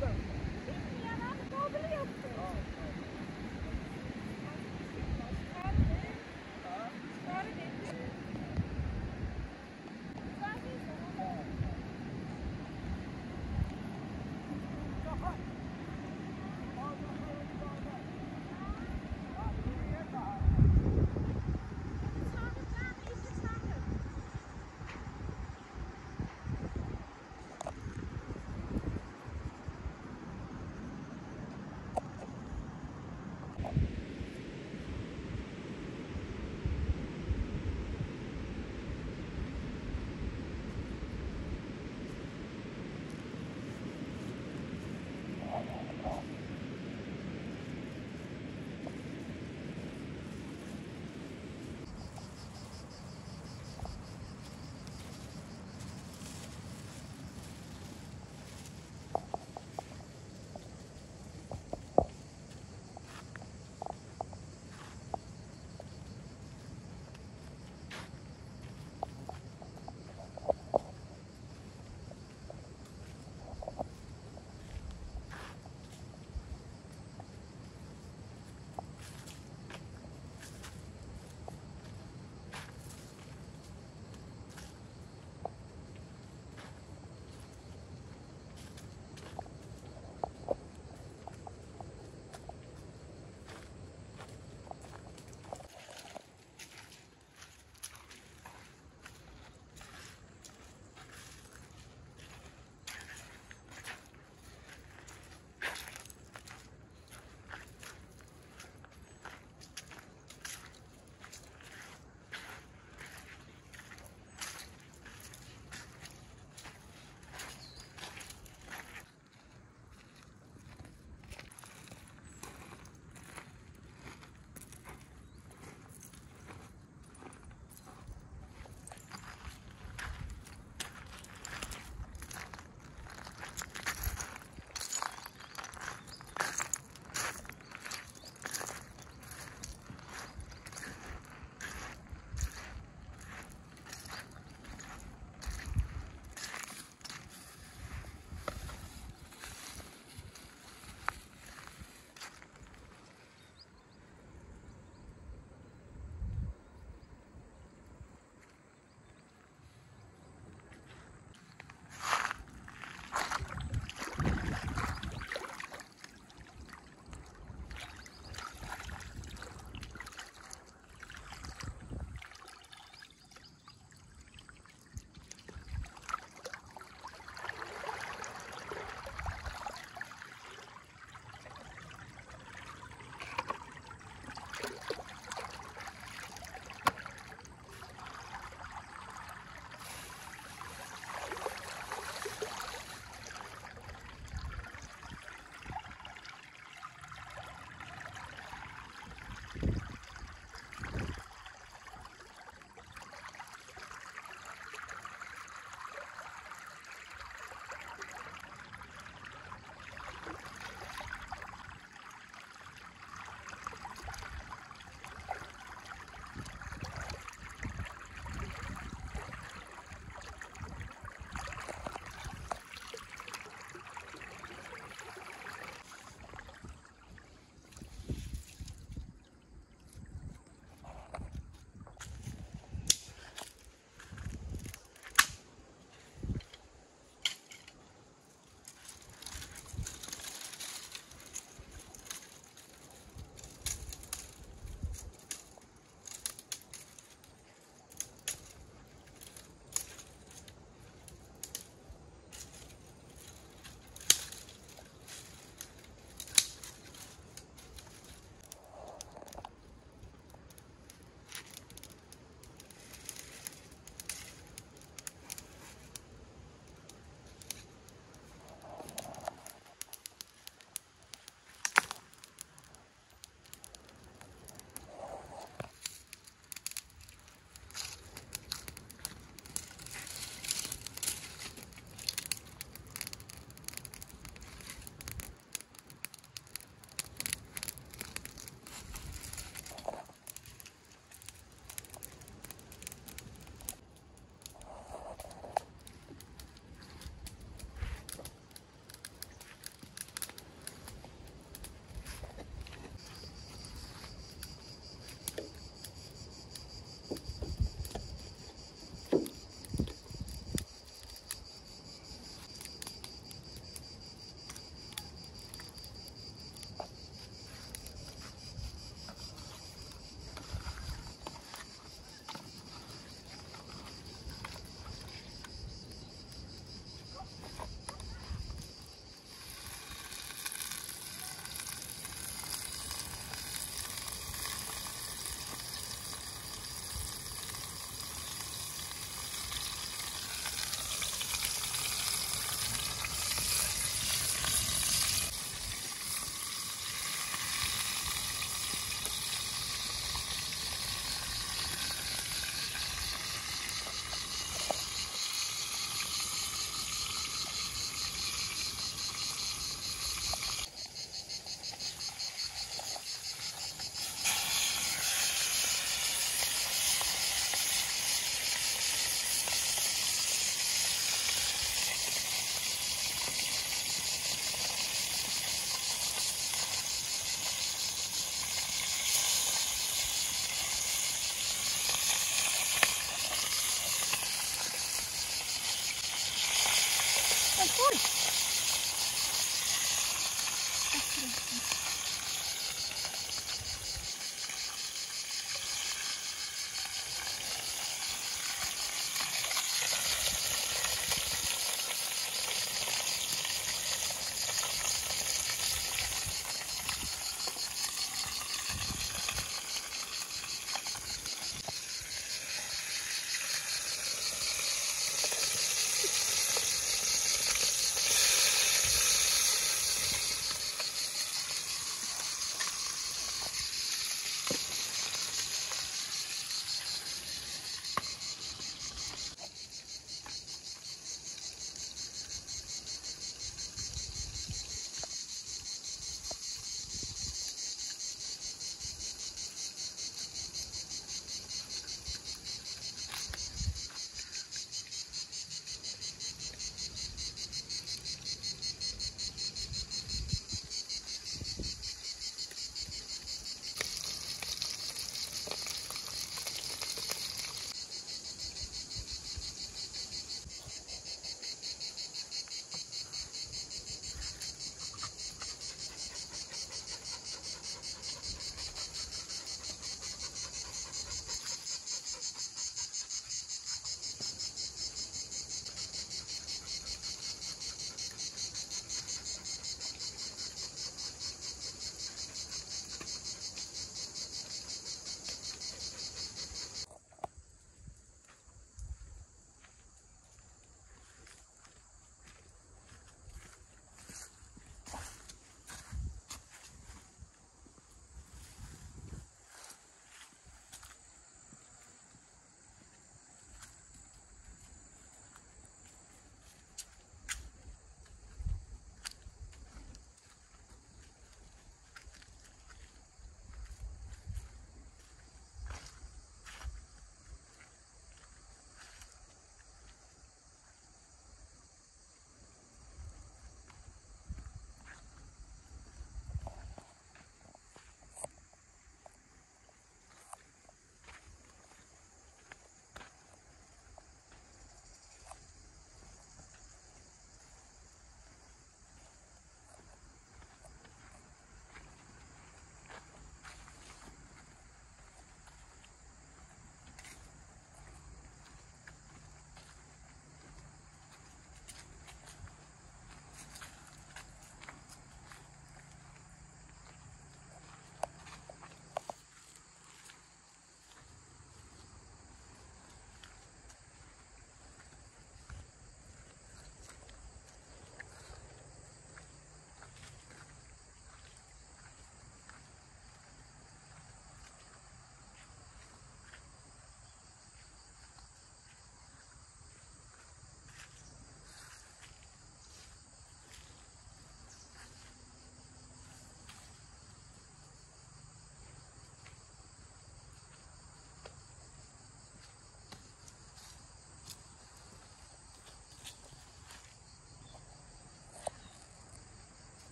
Let's go.